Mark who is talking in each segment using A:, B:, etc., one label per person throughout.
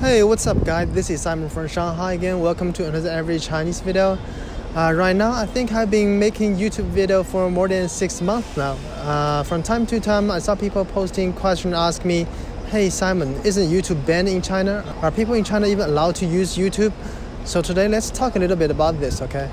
A: Hey, what's up guys? This is Simon from Shanghai again. Welcome to another Every Chinese video. Uh, right now, I think I've been making YouTube video for more than six months now. Uh, from time to time, I saw people posting questions, ask me, Hey Simon, isn't YouTube banned in China? Are people in China even allowed to use YouTube? So today, let's talk a little bit about this, okay?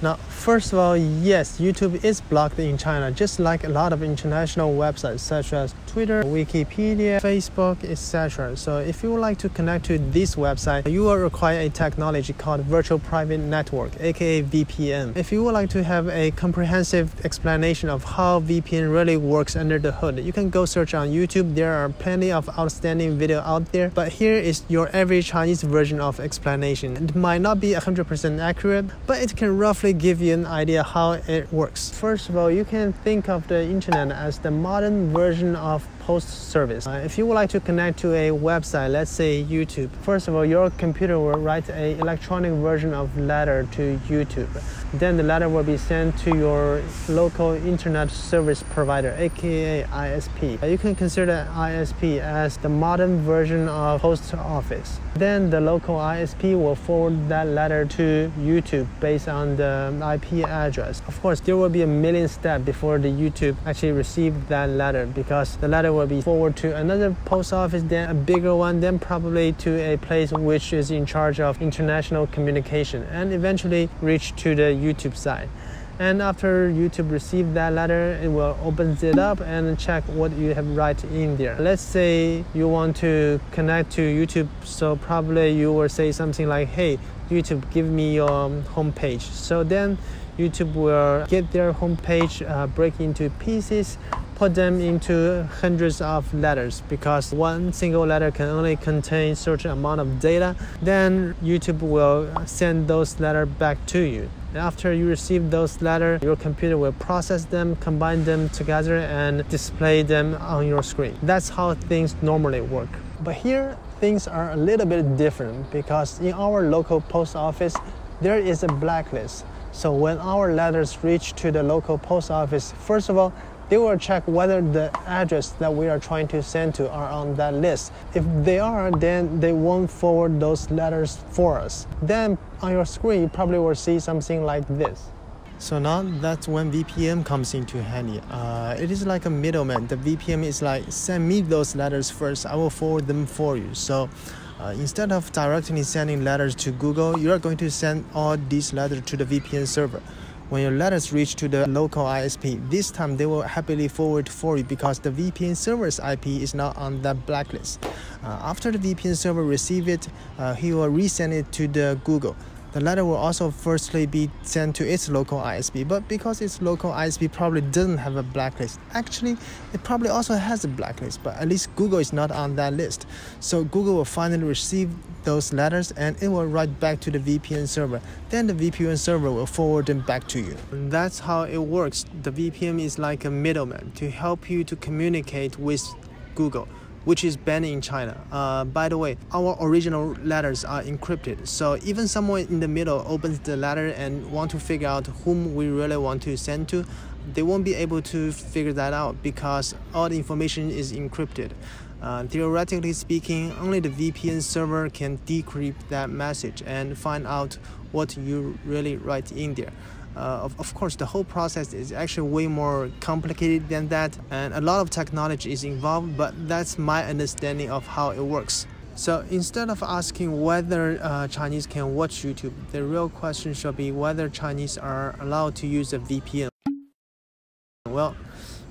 A: Now, first of all, yes, YouTube is blocked in China, just like a lot of international websites such as Twitter, Wikipedia, Facebook, etc. So if you would like to connect to this website, you will require a technology called Virtual Private Network, aka VPN. If you would like to have a comprehensive explanation of how VPN really works under the hood, you can go search on YouTube. There are plenty of outstanding video out there, but here is your every Chinese version of explanation. It might not be 100% accurate, but it can roughly give you an idea how it works. First of all, you can think of the internet as the modern version of post service. Uh, if you would like to connect to a website, let's say YouTube, first of all, your computer will write an electronic version of letter to YouTube. Then the letter will be sent to your local internet service provider, aka ISP. You can consider ISP as the modern version of post office. Then the local ISP will forward that letter to YouTube based on the IP address. Of course, there will be a million steps before the YouTube actually receive that letter because the letter will be forwarded to another post office, then a bigger one, then probably to a place which is in charge of international communication, and eventually reach to the YouTube side. And after YouTube receive that letter, it will opens it up and check what you have write in there. Let's say you want to connect to YouTube, so probably you will say something like, "Hey, YouTube, give me your homepage." So then YouTube will get their homepage, uh, break into pieces, put them into hundreds of letters because one single letter can only contain certain amount of data. Then YouTube will send those letters back to you. After you receive those letters, your computer will process them, combine them together, and display them on your screen. That's how things normally work. But here, things are a little bit different because in our local post office, there is a blacklist. So when our letters reach to the local post office, first of all, they will check whether the address that we are trying to send to are on that list. If they are, then they won't forward those letters for us. Then on your screen, you probably will see something like this. So now that's when VPN comes into handy. Uh, it is like a middleman. The VPN is like, send me those letters first, I will forward them for you. So uh, instead of directly sending letters to Google, you are going to send all these letters to the VPN server. When your letters reach to the local ISP, this time they will happily forward for you because the VPN server's IP is not on that blacklist. Uh, after the VPN server receive it, uh, he will resend it to the Google. The letter will also firstly be sent to its local ISP, but because its local ISP probably doesn't have a blacklist, actually, it probably also has a blacklist, but at least Google is not on that list. So Google will finally receive those letters and it will write back to the VPN server. Then the VPN server will forward them back to you. And that's how it works. The VPN is like a middleman to help you to communicate with Google which is banned in China. Uh, by the way, our original letters are encrypted, so even someone in the middle opens the letter and want to figure out whom we really want to send to, they won't be able to figure that out because all the information is encrypted. Uh, theoretically speaking, only the VPN server can decrypt that message and find out what you really write in there. Uh, of, of course, the whole process is actually way more complicated than that, and a lot of technology is involved, but that's my understanding of how it works. So instead of asking whether uh, Chinese can watch YouTube, the real question should be whether Chinese are allowed to use a VPN. Well,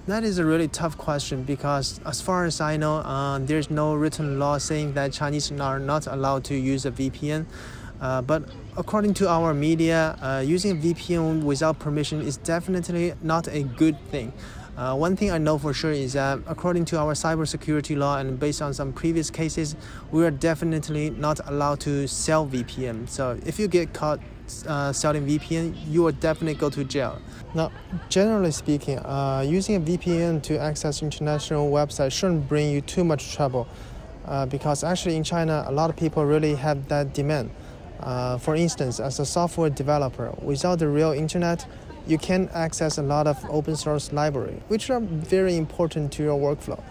A: that is a really tough question because, as far as I know, uh, there's no written law saying that Chinese are not allowed to use a VPN. Uh, but according to our media, uh, using VPN without permission is definitely not a good thing. Uh, one thing I know for sure is that according to our cybersecurity law and based on some previous cases, we are definitely not allowed to sell VPN. So if you get caught uh, selling VPN, you will definitely go to jail. Now, generally speaking, uh, using a VPN to access international websites shouldn't bring you too much trouble uh, because actually in China, a lot of people really have that demand. Uh, for instance, as a software developer, without the real internet, you can access a lot of open source library, which are very important to your workflow.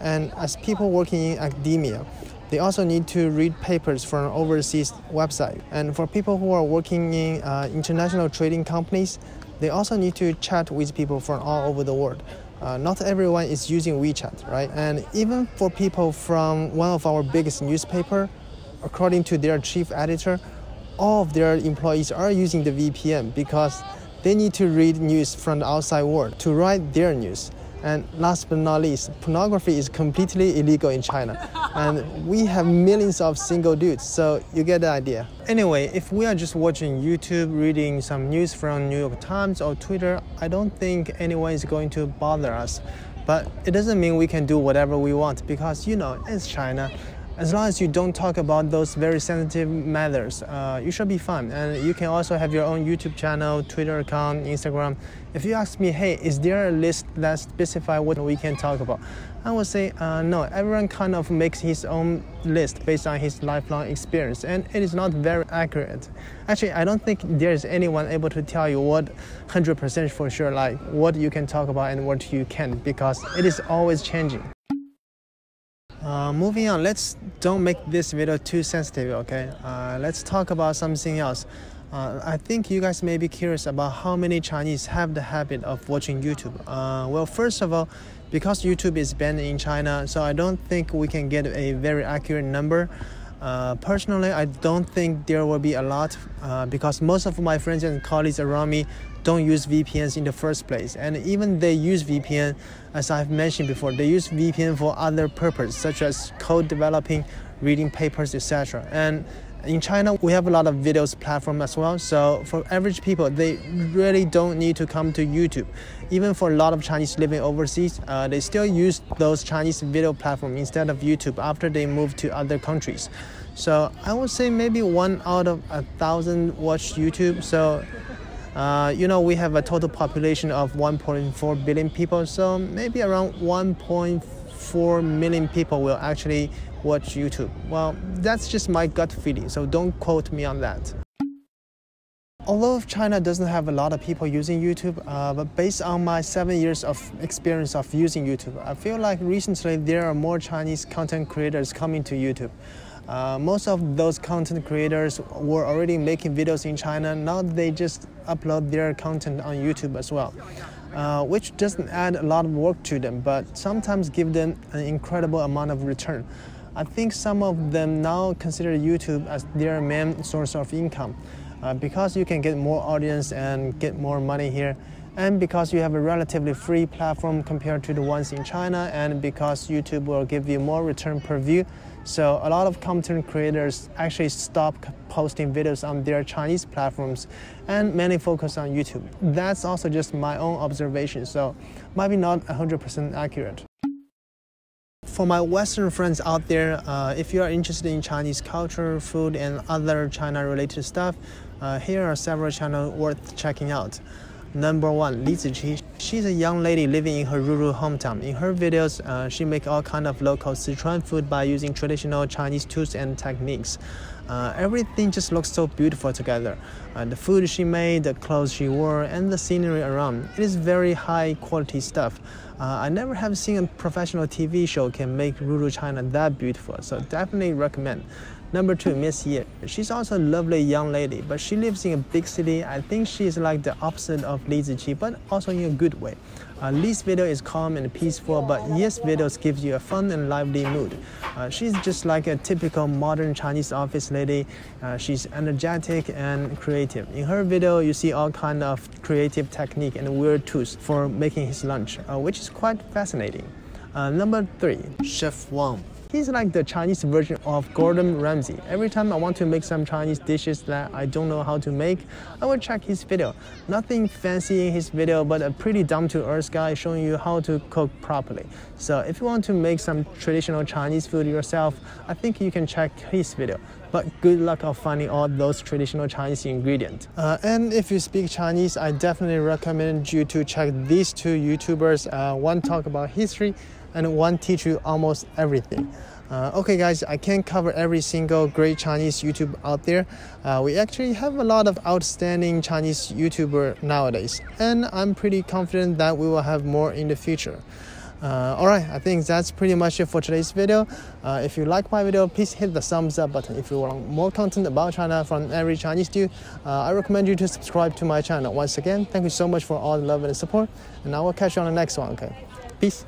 A: And as people working in academia, they also need to read papers from overseas website. And for people who are working in uh, international trading companies, they also need to chat with people from all over the world. Uh, not everyone is using WeChat, right? And even for people from one of our biggest newspaper, according to their chief editor, all of their employees are using the VPN because they need to read news from the outside world to write their news. And last but not least, pornography is completely illegal in China. and we have millions of single dudes, so you get the idea. Anyway, if we are just watching YouTube, reading some news from New York Times or Twitter, I don't think anyone is going to bother us. But it doesn't mean we can do whatever we want because, you know, it's China as long as you don't talk about those very sensitive matters, uh, you should be fine. And you can also have your own YouTube channel, Twitter account, Instagram. If you ask me, hey, is there a list that specify what we can talk about? I would say uh, no. Everyone kind of makes his own list based on his lifelong experience, and it is not very accurate. Actually, I don't think there is anyone able to tell you what 100% for sure, like what you can talk about and what you can't, because it is always changing. Uh, moving on, let's don't make this video too sensitive, okay? Uh, let's talk about something else. Uh, I think you guys may be curious about how many Chinese have the habit of watching YouTube. Uh, well, first of all, because YouTube is banned in China, so I don't think we can get a very accurate number. Uh, personally, I don't think there will be a lot uh, because most of my friends and colleagues around me don't use VPNs in the first place. And even they use VPN, as I've mentioned before, they use VPN for other purposes, such as code developing, reading papers, etc. And in China, we have a lot of videos platform as well. So for average people, they really don't need to come to YouTube. Even for a lot of Chinese living overseas, uh, they still use those Chinese video platform instead of YouTube after they move to other countries. So I would say maybe one out of a thousand watch YouTube. So uh, you know, we have a total population of 1.4 billion people, so maybe around 1.4 million people will actually watch YouTube. Well, that's just my gut feeling, so don't quote me on that. Although China doesn't have a lot of people using YouTube, uh, but based on my seven years of experience of using YouTube, I feel like recently there are more Chinese content creators coming to YouTube. Uh, most of those content creators were already making videos in China. Now they just upload their content on YouTube as well, uh, which doesn't add a lot of work to them, but sometimes give them an incredible amount of return. I think some of them now consider YouTube as their main source of income uh, because you can get more audience and get more money here and because you have a relatively free platform compared to the ones in China and because YouTube will give you more return per view so a lot of content creators actually stop posting videos on their Chinese platforms and mainly focus on YouTube. That's also just my own observation, so might be not 100% accurate. For my Western friends out there, uh, if you are interested in Chinese culture, food, and other China-related stuff, uh, here are several channels worth checking out. Number one, Li Ziqi. She's a young lady living in her rural hometown. In her videos, uh, she makes all kind of local Sichuan food by using traditional Chinese tools and techniques. Uh, everything just looks so beautiful together. Uh, the food she made, the clothes she wore, and the scenery around. It is very high quality stuff. Uh, I never have seen a professional TV show can make rural China that beautiful, so definitely recommend. Number two, Miss Ye. She's also a lovely young lady, but she lives in a big city. I think she's like the opposite of Li Ziqi, but also in a good way. Uh, Li's video is calm and peaceful, but Ye's videos gives you a fun and lively mood. Uh, she's just like a typical modern Chinese office lady. Uh, she's energetic and creative. In her video, you see all kind of creative technique and weird tools for making his lunch, uh, which is quite fascinating. Uh, number three, Chef Wang. He's like the Chinese version of Gordon Ramsay. Every time I want to make some Chinese dishes that I don't know how to make, I will check his video. Nothing fancy in his video, but a pretty down-to-earth guy showing you how to cook properly. So if you want to make some traditional Chinese food yourself, I think you can check his video. But good luck of finding all those traditional Chinese ingredients. Uh, and if you speak Chinese, I definitely recommend you to check these two YouTubers. Uh, one talk about history and one teach you almost everything. Uh, okay guys, I can't cover every single great Chinese YouTube out there. Uh, we actually have a lot of outstanding Chinese YouTuber nowadays, and I'm pretty confident that we will have more in the future. Uh, Alright, I think that's pretty much it for today's video. Uh, if you like my video, please hit the thumbs up button. If you want more content about China from every Chinese dude, uh, I recommend you to subscribe to my channel. Once again, thank you so much for all the love and support, and I will catch you on the next one, okay? Peace.